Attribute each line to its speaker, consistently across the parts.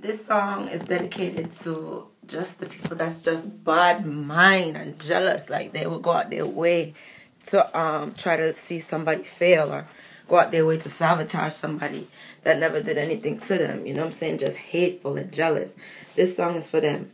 Speaker 1: This song is dedicated to just the people that's just bad mind and jealous. Like they will go out their way to um try to see somebody fail or go out their way to sabotage somebody that never did anything to them. You know what I'm saying? Just hateful and jealous. This song is for them.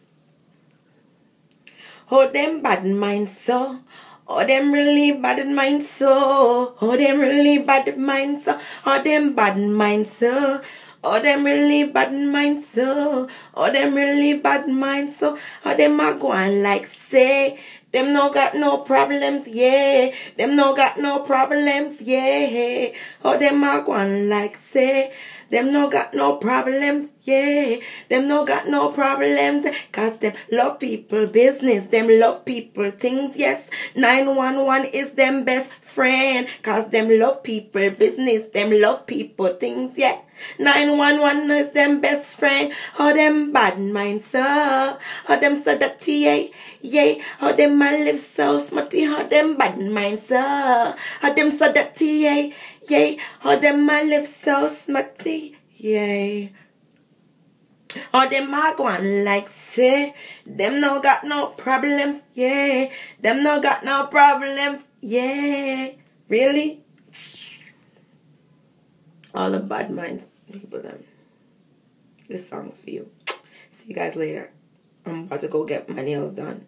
Speaker 1: Oh, them bad mind so. Oh, them really bad mind so. Oh, them really bad mind so. Oh, them bad mind so. Oh, them really bad mind so. Oh, them really bad mind so. Oh, them are going like say. Them no got no problems, yeah. Them no got no problems, yeah. Oh, them are going like say. Them no got no problems, yeah. Them no got no problems, cause them love people business. Them love people things, yes. 911 is them best friend, cause them love people business. Them love people things, yeah. 911 is them best friend. How them bad mind, sir. How them so dirty, yeah. Yeah. How them man live so smarty. How them bad mind, sir. How them so dirty, yeah. Yay, how them man live so smutty, yay. All them a going like say, them no got no problems, yeah. Them no got no problems, yeah. Really? All the bad minds people them. This song's for you. See you guys later. I'm about to go get my nails done.